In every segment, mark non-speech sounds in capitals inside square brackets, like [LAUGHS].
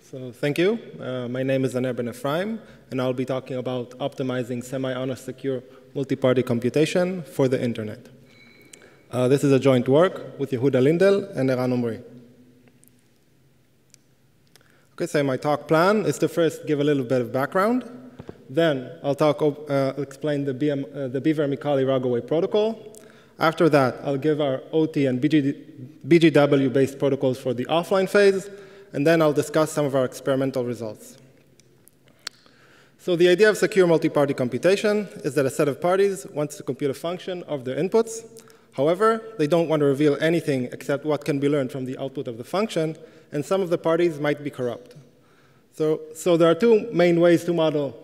So thank you. Uh, my name is Aner Ben Efraim, and I'll be talking about optimizing semi-honest secure multi-party computation for the internet. Uh, this is a joint work with Yehuda Lindell and Eran Omri. Okay, so my talk plan is to first give a little bit of background. Then I'll talk, uh, explain the, BM, uh, the Beaver Micali Rogaway protocol. After that, I'll give our OT and BG, BGW-based protocols for the offline phase, and then I'll discuss some of our experimental results. So the idea of secure multi-party computation is that a set of parties wants to compute a function of their inputs. However, they don't want to reveal anything except what can be learned from the output of the function, and some of the parties might be corrupt. So, so there are two main ways to model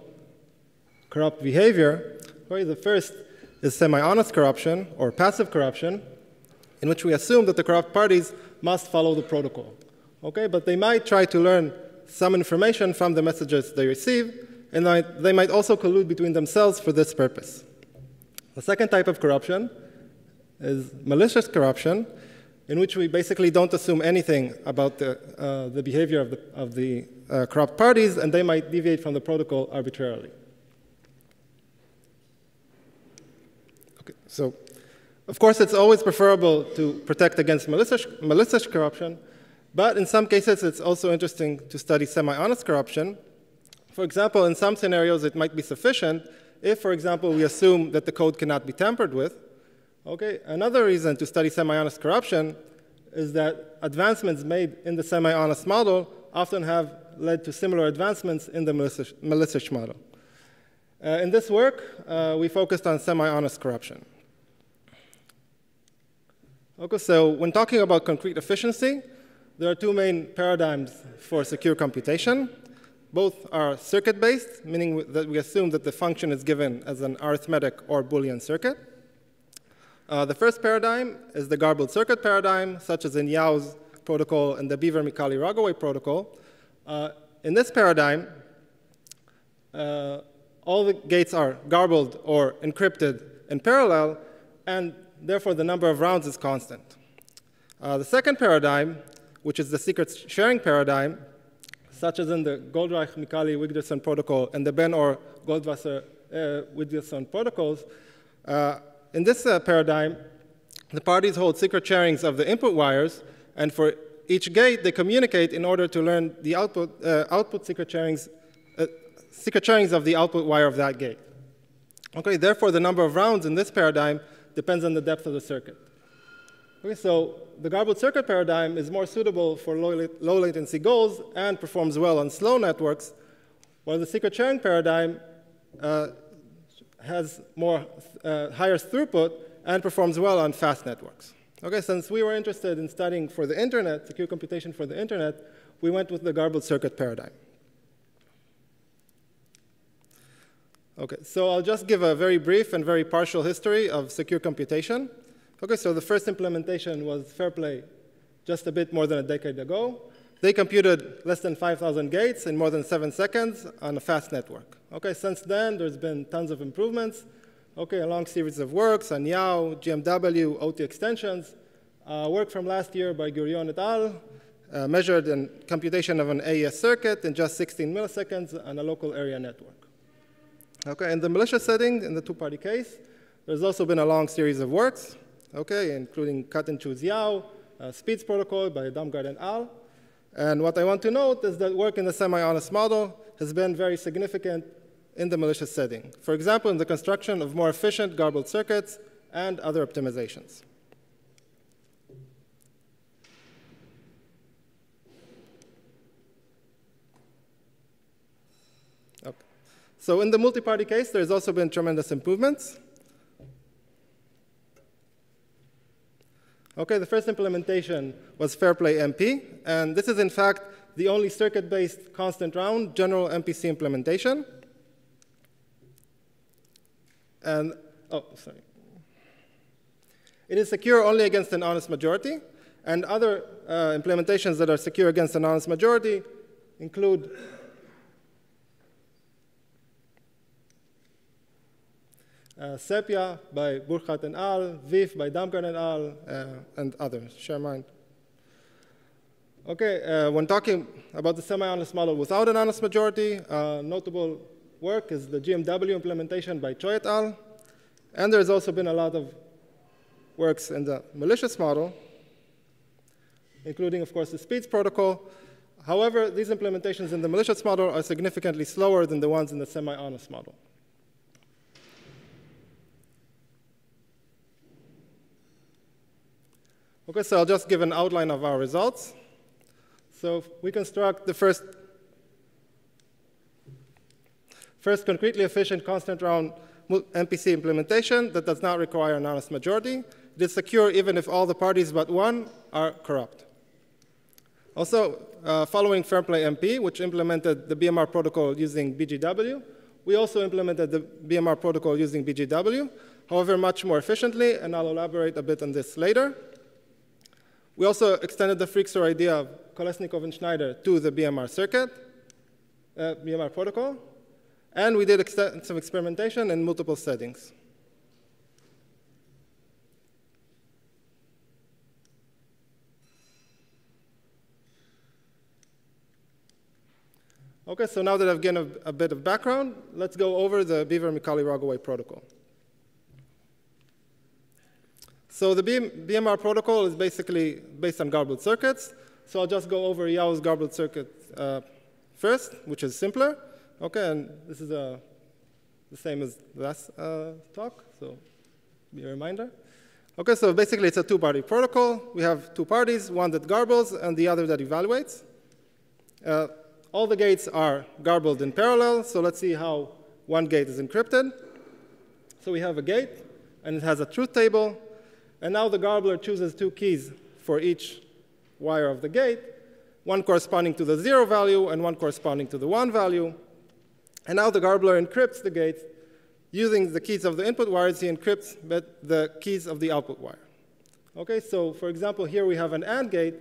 corrupt behavior. The first is semi-honest corruption, or passive corruption, in which we assume that the corrupt parties must follow the protocol. Okay, but they might try to learn some information from the messages they receive, and they might also collude between themselves for this purpose. The second type of corruption is malicious corruption, in which we basically don't assume anything about the, uh, the behavior of the, of the uh, corrupt parties, and they might deviate from the protocol arbitrarily. Okay, so of course, it's always preferable to protect against malicious, malicious corruption, but in some cases, it's also interesting to study semi-honest corruption. For example, in some scenarios, it might be sufficient if, for example, we assume that the code cannot be tampered with. Okay, another reason to study semi-honest corruption is that advancements made in the semi-honest model often have led to similar advancements in the malicious, model. Uh, in this work, uh, we focused on semi-honest corruption. Okay, so when talking about concrete efficiency, there are two main paradigms for secure computation. Both are circuit-based, meaning that we assume that the function is given as an arithmetic or Boolean circuit. Uh, the first paradigm is the garbled circuit paradigm, such as in Yao's protocol and the Beaver-Micali-Rogaway protocol. Uh, in this paradigm, uh, all the gates are garbled or encrypted in parallel, and therefore the number of rounds is constant. Uh, the second paradigm which is the secret sharing paradigm, such as in the Goldreich, Micali, Wigderson protocol and the Ben-Or Goldwasser, uh, Wigderson protocols. Uh, in this uh, paradigm, the parties hold secret sharings of the input wires, and for each gate, they communicate in order to learn the output, uh, output secret sharings, uh, secret sharings of the output wire of that gate. Okay, therefore, the number of rounds in this paradigm depends on the depth of the circuit. Okay, so the garbled circuit paradigm is more suitable for low, low, latency goals and performs well on slow networks, while the secret sharing paradigm uh, has more uh, higher throughput and performs well on fast networks. Okay, since we were interested in studying for the internet, secure computation for the internet, we went with the garbled circuit paradigm. Okay, so I'll just give a very brief and very partial history of secure computation. Okay, so the first implementation was Fairplay just a bit more than a decade ago. They computed less than 5,000 gates in more than seven seconds on a fast network. Okay, since then, there's been tons of improvements. Okay, a long series of works on Yao, GMW, OT extensions. Uh, work from last year by Gurion et al. Uh, measured in computation of an AES circuit in just 16 milliseconds on a local area network. Okay, in the malicious setting, in the two-party case, there's also been a long series of works okay, including cut and choose Yao, uh, SPDZ protocol by Damgard and al. And what I want to note is that work in the semi-honest model has been very significant in the malicious setting. For example, in the construction of more efficient garbled circuits and other optimizations. Okay. So in the multi-party case, there's also been tremendous improvements. Okay, the first implementation was Fairplay MP, and this is in fact the only circuit-based constant round general MPC implementation. And, oh, sorry. It is secure only against an honest majority, and other uh, implementations that are secure against an honest majority include uh, Sepia by Burkhart and al., VIFF by Damgard and al., uh, and others, share ShareMind. Okay, uh, when talking about the semi-honest model without an honest majority, uh, notable work is the GMW implementation by Choi et al. And there's also been a lot of works in the malicious model, including, of course, the SPDZ protocol. However, these implementations in the malicious model are significantly slower than the ones in the semi-honest model. Okay, so I'll just give an outline of our results. So we construct the first, first concretely efficient constant round MPC implementation that does not require an honest majority. It is secure even if all the parties but one are corrupt. Also, uh, following Fairplay MP, which implemented the BMR protocol using BGW, we also implemented the BMR protocol using BGW, however, much more efficiently, and I'll elaborate a bit on this later. We also extended the free-XOR idea of Kolesnikov and Schneider to the BMR circuit, uh, BMR protocol, and we did some experimentation in multiple settings. Okay, so now that I've given a, a bit of background, let's go over the Beaver-Micali-Rogaway protocol. So the BMR protocol is basically based on garbled circuits. So I'll just go over Yao's garbled circuit uh, first, which is simpler. Okay, and this is uh, the same as last uh, talk, so be a reminder. Okay, so basically it's a two-party protocol. We have two parties, one that garbles and the other that evaluates. Uh, all the gates are garbled in parallel, so let's see how one gate is encrypted. So we have a gate, and it has a truth table, and now the garbler chooses two keys for each wire of the gate, one corresponding to the zero value and one corresponding to the one value. And now the garbler encrypts the gate using the keys of the input wires, he encrypts but the keys of the output wire. Okay, so for example, here we have an AND gate,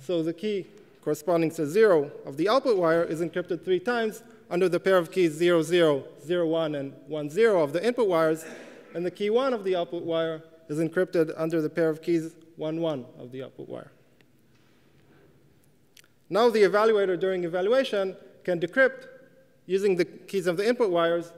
so the key corresponding to zero of the output wire is encrypted three times under the pair of keys 0, 0, 0, 1, and 1, 0 of the input wires, and the key 1 of the output wire is encrypted under the pair of keys 1, 1 of the output wire. Now the evaluator during evaluation can decrypt using the keys of the input wires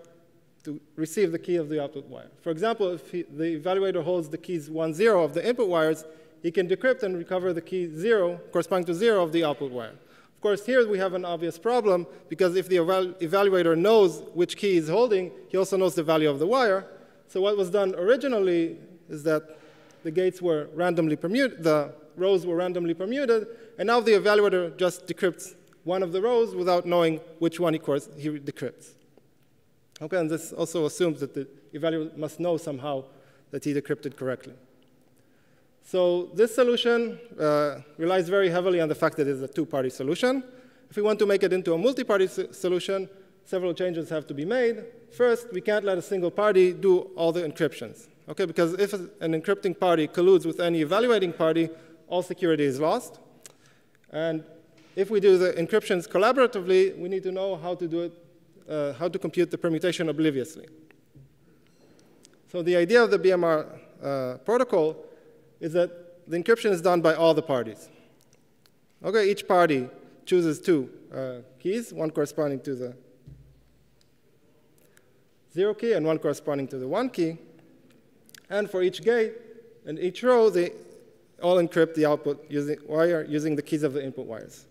to receive the key of the output wire. For example, if he, the evaluator holds the keys 1, 0 of the input wires, he can decrypt and recover the key 0 corresponding to 0 of the output wire. Of course, here we have an obvious problem because if the eval evaluator knows which key he's holding, he also knows the value of the wire. So what was done originally is that the gates were randomly permuted, the rows were randomly permuted, and now the evaluator just decrypts one of the rows without knowing which one he, he decrypts. Okay, and this also assumes that the evaluator must know somehow that he decrypted correctly. So this solution uh, relies very heavily on the fact that it's a two-party solution. If we want to make it into a multi-party solution, several changes have to be made. First, we can't let a single party do all the encryptions. Okay, because if an encrypting party colludes with any evaluating party, all security is lost. And if we do the encryptions collaboratively, we need to know how to do it, uh, how to compute the permutation obliviously. So the idea of the BMR uh, protocol is that the encryption is done by all the parties. Okay, each party chooses two uh, keys, one corresponding to the zero key and one corresponding to the one key. And for each gate and each row, they all encrypt the output using, wire using the keys of the input wires.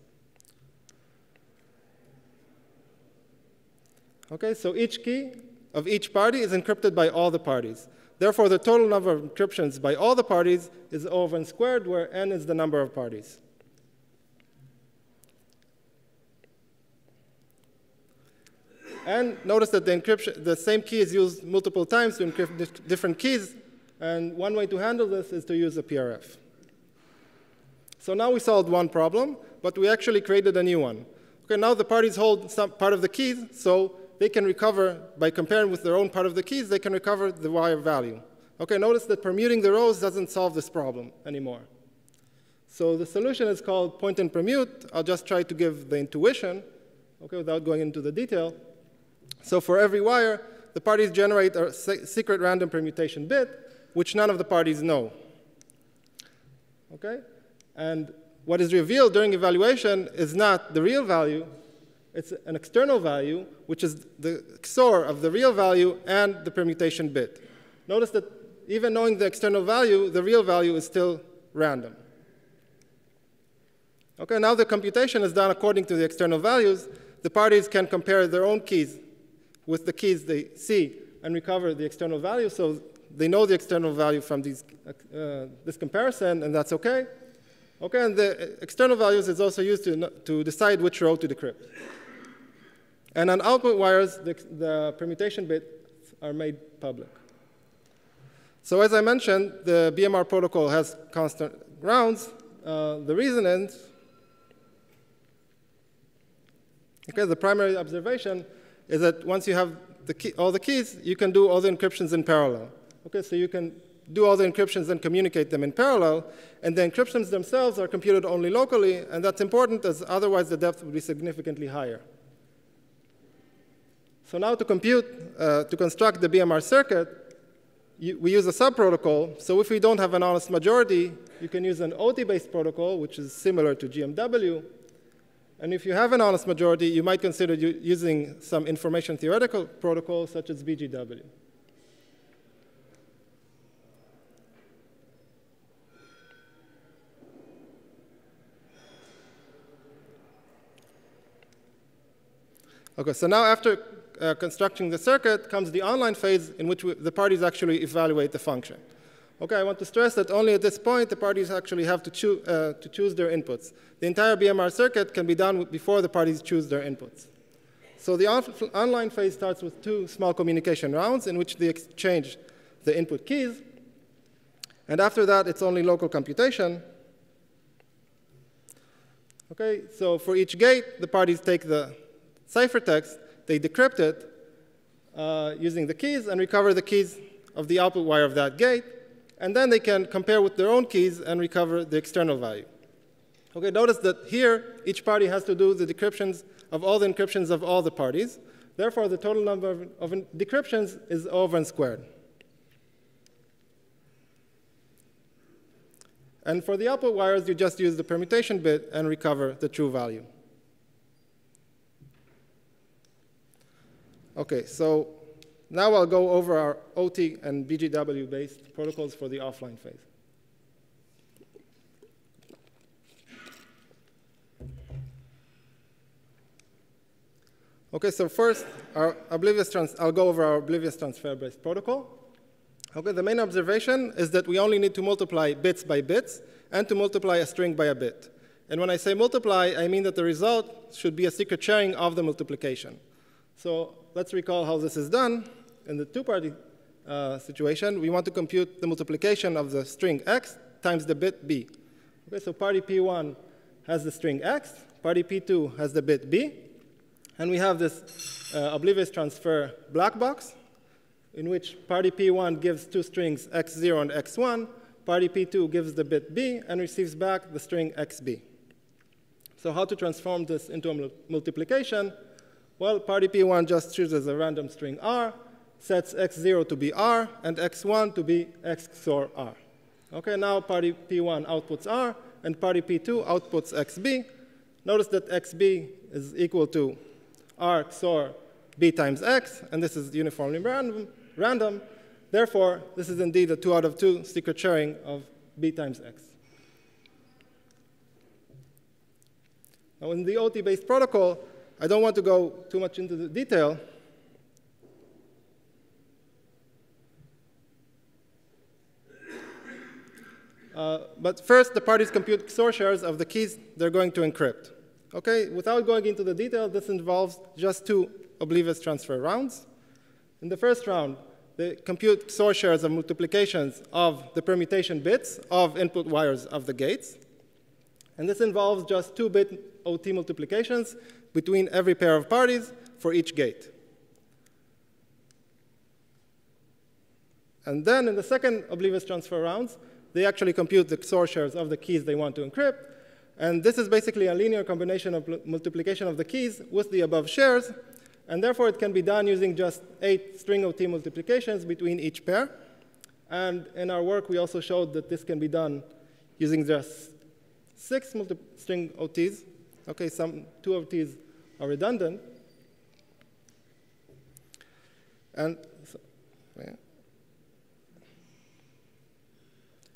Okay, so each key of each party is encrypted by all the parties. Therefore, the total number of encryptions by all the parties is O of n squared, where n is the number of parties. And notice that the encryption, the same key is used multiple times to encrypt different keys and one way to handle this is to use a PRF. So now we solved one problem, but we actually created a new one. Okay, now the parties hold some part of the keys, so they can recover, by comparing with their own part of the keys, they can recover the wire value. Okay, notice that permuting the rows doesn't solve this problem anymore. So the solution is called point and permute. I'll just try to give the intuition, okay, without going into the detail. So for every wire, the parties generate a secret random permutation bit, which none of the parties know. Okay? And what is revealed during evaluation is not the real value, it's an external value, which is the XOR of the real value and the permutation bit. Notice that even knowing the external value, the real value is still random. Okay, now the computation is done according to the external values. The parties can compare their own keys with the keys they see and recover the external value. So they know the external value from these, uh, this comparison, and that's OK. Okay, and the external values is also used to, to decide which row to decrypt. And on output wires, the, the permutation bits are made public. So as I mentioned, the BMR protocol has constant grounds. Uh, the reason is, okay, the primary observation is that once you have the key, all the keys, you can do all the encryptions in parallel. Okay, so you can do all the encryptions and communicate them in parallel, and the encryptions themselves are computed only locally, and that's important as otherwise the depth would be significantly higher. So now to compute, uh, to construct the BMR circuit, you, we use a subprotocol. So if we don't have an honest majority, you can use an OT-based protocol, which is similar to GMW. And if you have an honest majority, you might consider using some information theoretical protocol, such as BGW. Okay, so now after uh, constructing the circuit comes the online phase in which we, the parties actually evaluate the function. Okay, I want to stress that only at this point the parties actually have to, choo uh, to choose their inputs. The entire BMR circuit can be done before the parties choose their inputs. So the on online phase starts with two small communication rounds in which they exchange the input keys. And after that, it's only local computation. Okay, so for each gate, the parties take the ciphertext, they decrypt it uh, using the keys and recover the keys of the output wire of that gate. And then they can compare with their own keys and recover the external value. Okay, notice that here, each party has to do the decryptions of all the encryptions of all the parties. Therefore, the total number of, of decryptions is O n squared. And for the output wires, you just use the permutation bit and recover the true value. Okay, so now I'll go over our OT and BGW-based protocols for the offline phase. Okay, so first, our oblivious trans I'll go over our oblivious transfer-based protocol. Okay, the main observation is that we only need to multiply bits by bits and to multiply a string by a bit. And when I say multiply, I mean that the result should be a secret sharing of the multiplication. So let's recall how this is done. In the two-party uh, situation, we want to compute the multiplication of the string x times the bit b. Okay, so party P1 has the string x, party P2 has the bit b, and we have this uh, oblivious transfer black box in which party P1 gives two strings x0 and x1, party P2 gives the bit b and receives back the string xb. So how to transform this into a multiplication? Well, party P1 just chooses a random string R, sets x0 to be R, and x1 to be x XOR R. Okay, now party P1 outputs R, and party P2 outputs xb. Notice that xb is equal to R XOR b times x, and this is uniformly random. random. Therefore, this is indeed a 2 out of 2 secret sharing of b times x. Now, in the OT-based protocol, I don't want to go too much into the detail. Uh, but first, the parties compute XOR shares of the keys they're going to encrypt. Okay, without going into the detail, this involves just two oblivious transfer rounds. In the first round, they compute XOR shares of multiplications of the permutation bits of input wires of the gates. And this involves just two-bit OT multiplications between every pair of parties for each gate. And then in the second oblivious transfer rounds, they actually compute the XOR shares of the keys they want to encrypt. And this is basically a linear combination of multiplication of the keys with the above shares. And therefore, it can be done using just eight string OT multiplications between each pair. And in our work, we also showed that this can be done using just six multi-string OTs. Okay, some two of these are redundant. And so, yeah.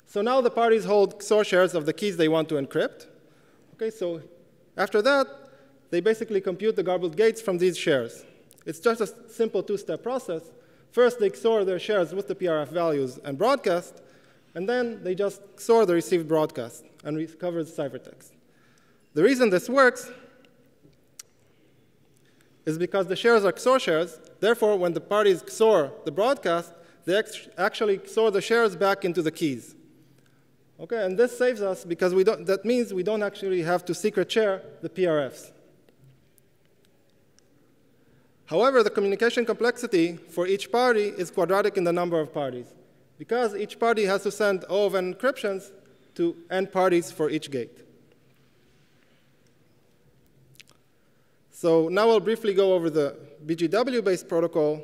so now the parties hold XOR shares of the keys they want to encrypt. Okay, so after that, they basically compute the garbled gates from these shares. It's just a simple two-step process. First, they XOR their shares with the PRF values and broadcast, and then they just XOR the received broadcast and recover the ciphertext. The reason this works is because the shares are XOR shares. Therefore, when the parties XOR the broadcast, they actually XOR the shares back into the keys. Okay, and this saves us because we don't, that means we don't actually have to secret share the PRFs. However, the communication complexity for each party is quadratic in the number of parties because each party has to send O of n encryptions to n parties for each gate. So now I'll briefly go over the BGW-based protocol.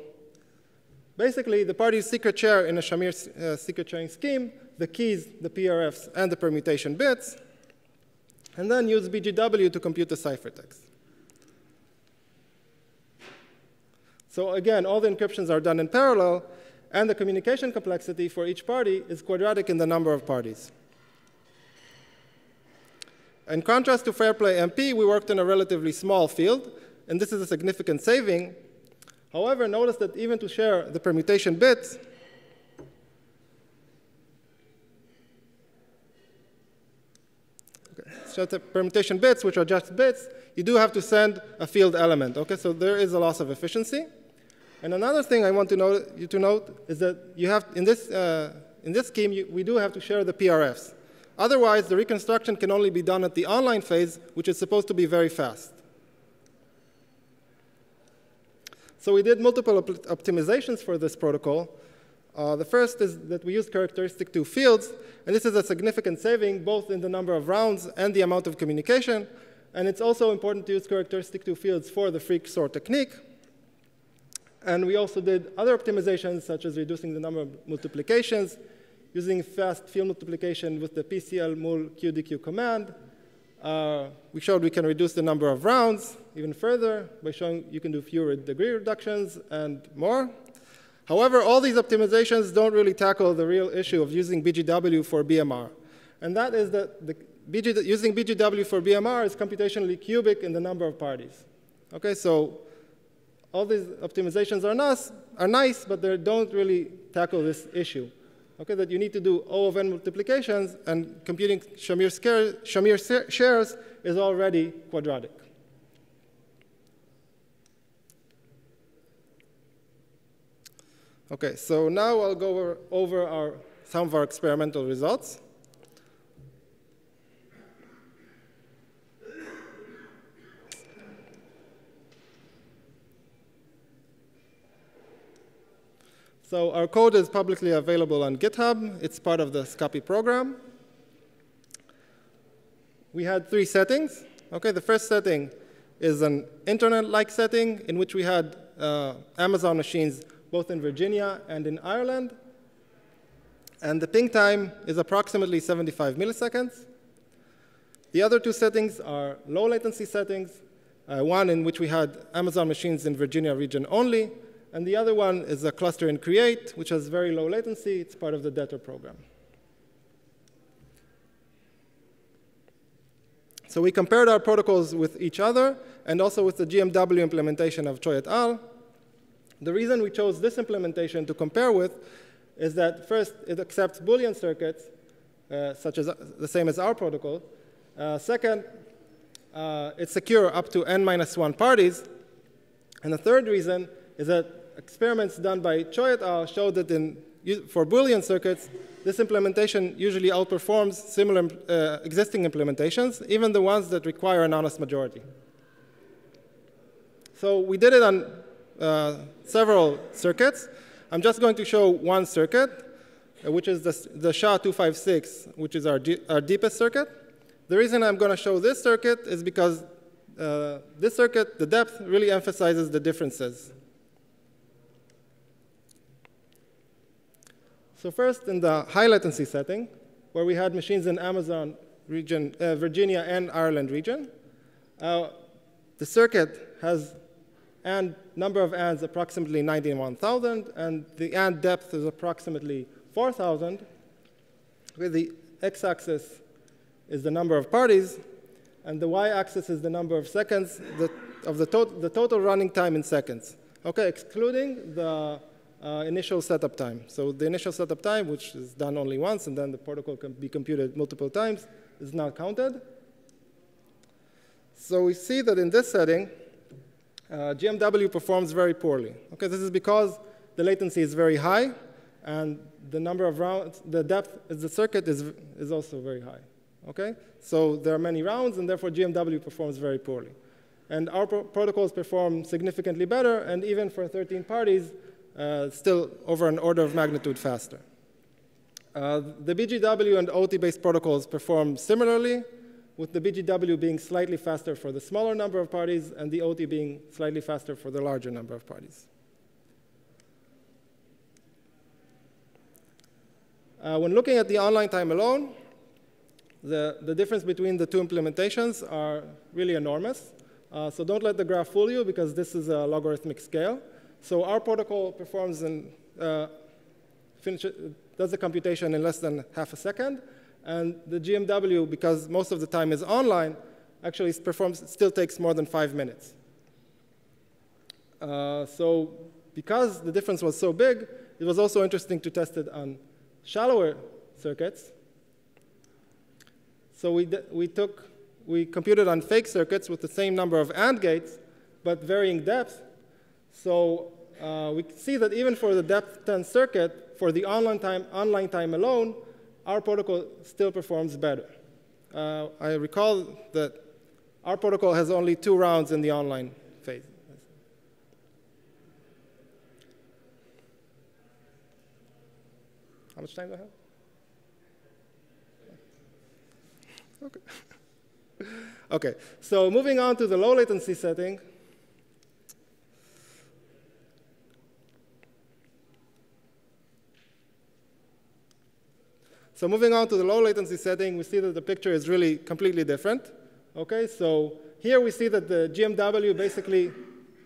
Basically, the parties secret share in a Shamir uh, secret sharing scheme the keys, the PRFs, and the permutation bits, and then use BGW to compute the ciphertext. So again, all the encryptions are done in parallel, and the communication complexity for each party is quadratic in the number of parties. In contrast to Fairplay MP, we worked in a relatively small field, and this is a significant saving. However, notice that even to share the permutation bits, okay, permutation bits, which are just bits, you do have to send a field element. Okay, so there is a loss of efficiency. And another thing I want to note, you to note is that you have in this uh, in this scheme you, we do have to share the PRFs. Otherwise, the reconstruction can only be done at the online phase, which is supposed to be very fast. So we did multiple op optimizations for this protocol. Uh, the first is that we used characteristic two fields, and this is a significant saving both in the number of rounds and the amount of communication. And it's also important to use characteristic two fields for the free-XOR technique. And we also did other optimizations, such as reducing the number of multiplications using fast field multiplication with the PCL mul QDQ command. Uh, we showed we can reduce the number of rounds even further by showing you can do fewer degree reductions and more. However, all these optimizations don't really tackle the real issue of using BGW for BMR. And that is that the BG, using BGW for BMR is computationally cubic in the number of parties. Okay, so all these optimizations are nice, are nice but they don't really tackle this issue okay, that you need to do O of n multiplications, and computing Shamir, scare, Shamir shares is already quadratic. Okay, so now I'll go over, over our, some of our experimental results. So our code is publicly available on GitHub. It's part of the SCAPI program. We had three settings. Okay, the first setting is an internet-like setting in which we had uh, Amazon machines both in Virginia and in Ireland. And the ping time is approximately 75 milliseconds. The other two settings are low latency settings, uh, one in which we had Amazon machines in Virginia region only, and the other one is a cluster in Crete, which has very low latency. It's part of the Debtor program. So we compared our protocols with each other and also with the GMW implementation of Choi et al. The reason we chose this implementation to compare with is that first, it accepts Boolean circuits, uh, such as the same as our protocol. Uh, second, uh, it's secure up to n minus 1 parties. And the third reason is that experiments done by Choi et al. showed that in, for Boolean circuits, this implementation usually outperforms similar uh, existing implementations, even the ones that require an honest majority. So we did it on uh, several circuits. I'm just going to show one circuit, uh, which is the, the SHA-256, which is our, our deepest circuit. The reason I'm going to show this circuit is because uh, this circuit, the depth, really emphasizes the differences. So first, in the high latency setting, where we had machines in Amazon region, uh, Virginia and Ireland region. Uh, the circuit has and number of ands approximately 91,000, and the and depth is approximately 4,000. With the x-axis is the number of parties, and the y-axis is the number of seconds the, of the, to the total running time in seconds. Okay, excluding the uh, initial setup time. So the initial setup time, which is done only once, and then the protocol can be computed multiple times, is not counted. So we see that in this setting, uh, GMW performs very poorly. Okay, this is because the latency is very high, and the number of rounds, the depth of the circuit is, is also very high. Okay, so there are many rounds, and therefore GMW performs very poorly. And our pro protocols perform significantly better, and even for 13 parties, still over an order of magnitude faster. Uh, the BGW and OT-based protocols perform similarly, with the BGW being slightly faster for the smaller number of parties and the OT being slightly faster for the larger number of parties. Uh, when looking at the online time alone, the, the difference between the two implementations are really enormous. Uh, so don't let the graph fool you because this is a logarithmic scale. So our protocol performs and uh, does the computation in less than half a second, and the GMW, because most of the time is online, actually performs, still takes more than five minutes. Uh, so because the difference was so big, it was also interesting to test it on shallower circuits. So we, we took, we computed on fake circuits with the same number of AND gates, but varying depth. So uh, we see that even for the depth 10 circuit, for the online time, online time alone, our protocol still performs better. Uh, I recall that our protocol has only two rounds in the online phase. How much time do I have? Okay. [LAUGHS] okay, so moving on to the low latency setting. So moving on to the low latency setting, we see that the picture is really completely different. Okay, so here we see that the GMW basically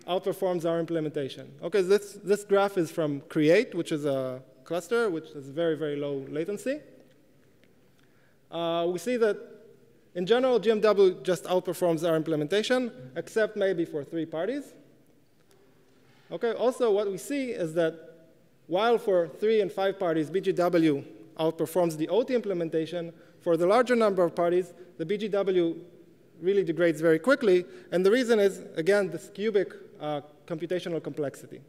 outperforms our implementation. Okay, this, this graph is from Crete, which is a cluster, which has very, very low latency. Uh, we see that in general, GMW just outperforms our implementation, except maybe for three parties. Okay, also what we see is that while for three and five parties, BGW outperforms the OT implementation, for the larger number of parties, the BGW really degrades very quickly. And the reason is, again, this cubic uh, computational complexity.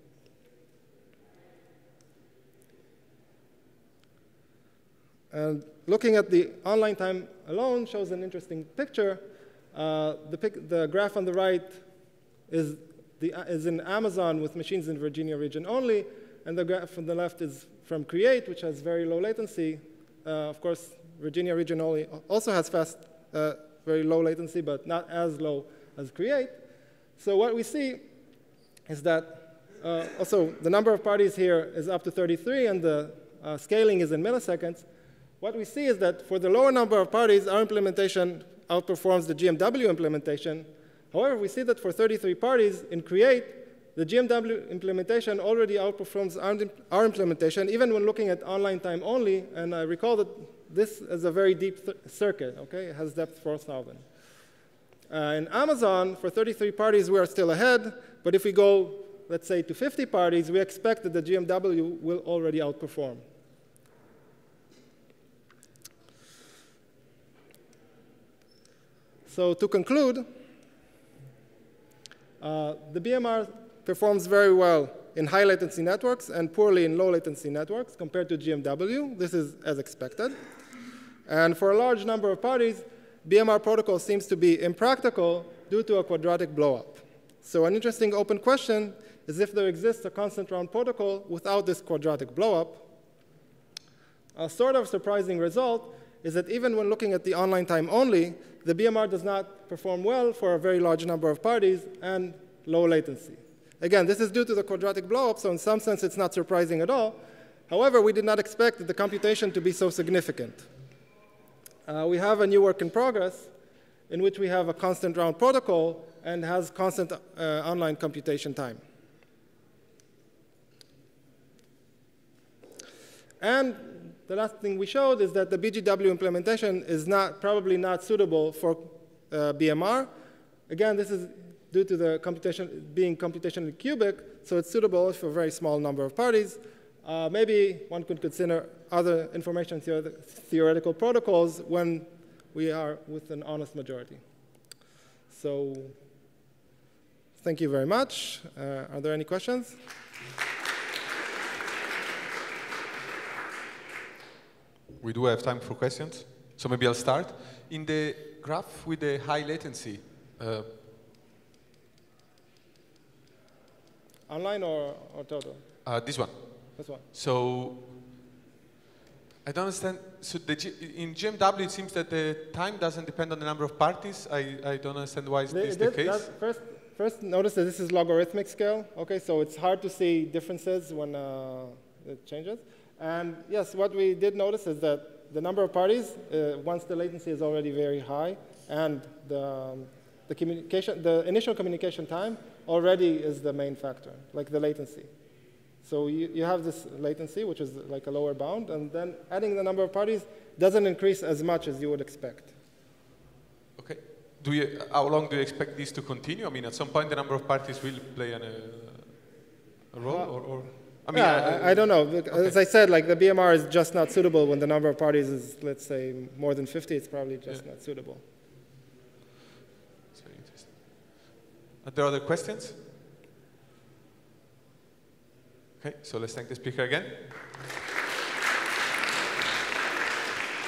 And looking at the online time alone shows an interesting picture. Uh, the, pic the, graph on the right is, the, is in Amazon with machines in Virginia region only, and the graph on the left is from Crete, which has very low latency. Uh, of course, Virginia region also has fast, uh, very low latency, but not as low as Crete. So what we see is that uh, also the number of parties here is up to 33, and the uh, scaling is in milliseconds. What we see is that for the lower number of parties, our implementation outperforms the GMW implementation. However, we see that for 33 parties in Crete, the GMW implementation already outperforms our implementation, even when looking at online time only. And I recall that this is a very deep circuit, okay? It has depth 4,000. Uh, in Amazon, for 33 parties, we are still ahead. But if we go, let's say, to 50 parties, we expect that the GMW will already outperform. So to conclude, uh, the BMR performs very well in high latency networks and poorly in low latency networks compared to GMW. This is as expected. And for a large number of parties, BMR protocol seems to be impractical due to a quadratic blowup. So an interesting open question is if there exists a constant round protocol without this quadratic blowup. A sort of surprising result is that even when looking at the online time only, the BMR does not perform well for a very large number of parties and low latency. Again, this is due to the quadratic blowup, so in some sense it's not surprising at all. However, we did not expect the computation to be so significant. Uh, we have a new work in progress in which we have a constant round protocol and has constant uh, online computation time. And the last thing we showed is that the BGW implementation is not, probably not suitable for uh, BMR. Again, this is due to the computation being computationally cubic, so it's suitable for a very small number of parties. Uh, maybe one could consider other information theoretical protocols when we are with an honest majority. So thank you very much. Uh, are there any questions? We do have time for questions, so maybe I'll start. In the graph with the high latency, uh, Online or, or total? Uh, this one. This one. So I don't understand. So G, in GMW, it seems that the time doesn't depend on the number of parties. I, I don't understand why is this the case. First, first, notice that this is logarithmic scale. Okay, so it's hard to see differences when uh, it changes. And yes, what we did notice is that the number of parties, uh, once the latency is already very high, and the, um, the communication, the initial communication time already is the main factor, like the latency. So you, you have this latency, which is like a lower bound, and then adding the number of parties doesn't increase as much as you would expect. Okay. Do you, how long do you expect this to continue? I mean, at some point the number of parties will play an, uh, a role, or, or, I mean, yeah, I, I, don't know. Okay. As I said, like the BMR is just not suitable when the number of parties is, let's say, more than 50. It's probably just yeah. not suitable. Are there other questions? Okay, so let's thank the speaker again.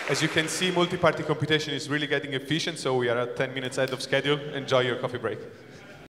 As you can see, multi-party computation is really getting efficient, so we are at 10 minutes ahead of schedule. Enjoy your coffee break.